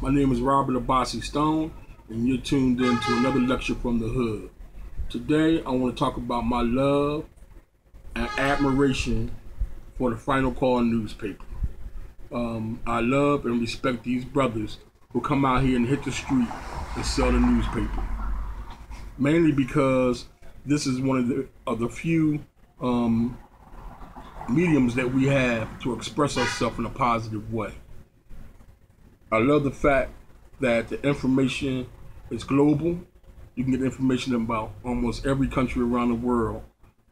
My name is Robert Abasi Stone, and you're tuned in to another lecture from the hood. Today, I want to talk about my love and admiration for the Final Call newspaper. Um, I love and respect these brothers who come out here and hit the street and sell the newspaper. Mainly because this is one of the of the few um, mediums that we have to express ourselves in a positive way. I love the fact that the information is global. You can get information about almost every country around the world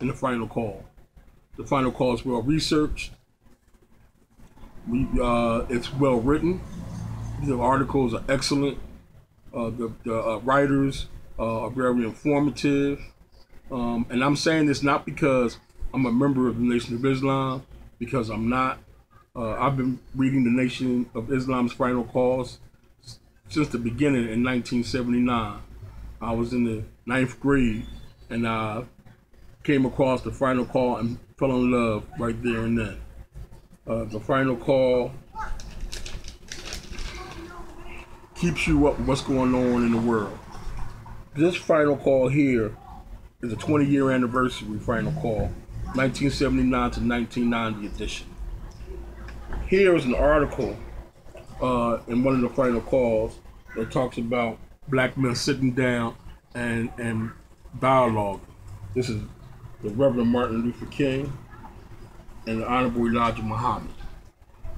in the final call. The final call is well researched. We, uh, it's well written. The articles are excellent. Uh, the the uh, writers are very informative. Um, and I'm saying this not because I'm a member of the Nation of Islam, because I'm not. Uh, I've been reading the Nation of Islam's final calls since the beginning in 1979. I was in the ninth grade and I came across the final call and fell in love right there and then. Uh, the final call keeps you up with what's going on in the world. This final call here is a 20 year anniversary final call, 1979 to 1990 edition. Here is an article uh, in one of the final calls that talks about black men sitting down and, and dialogue. This is the Reverend Martin Luther King and the Honorable Elijah Muhammad.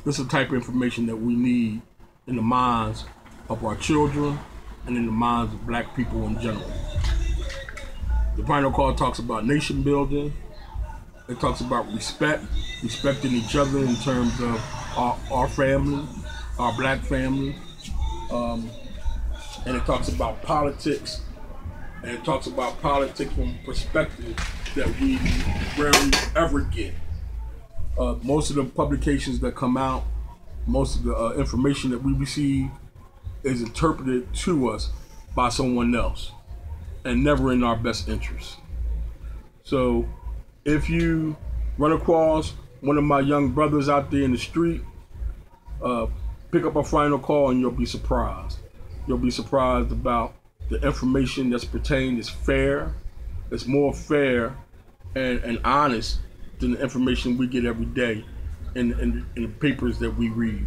This is the type of information that we need in the minds of our children and in the minds of black people in general. The final call talks about nation building. It talks about respect, respecting each other in terms of our, our family, our black family. Um, and it talks about politics. And it talks about politics from perspective that we rarely ever get. Uh, most of the publications that come out, most of the uh, information that we receive is interpreted to us by someone else and never in our best interest. So if you run across one of my young brothers out there in the street, uh, pick up a final call and you'll be surprised. You'll be surprised about the information that's pertained is fair. It's more fair and, and honest than the information we get every day in, in, in the papers that we read.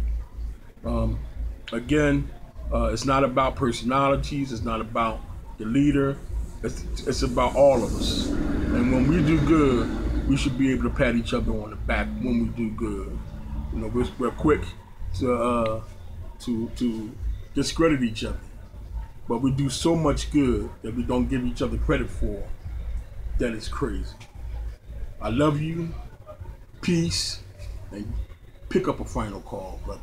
Um, again, uh, it's not about personalities. It's not about the leader. It's, it's about all of us. And when we do good, we should be able to pat each other on the back when we do good. You know, we're, we're quick to uh, to to discredit each other, but we do so much good that we don't give each other credit for. That is crazy. I love you. Peace, and pick up a final call, brother.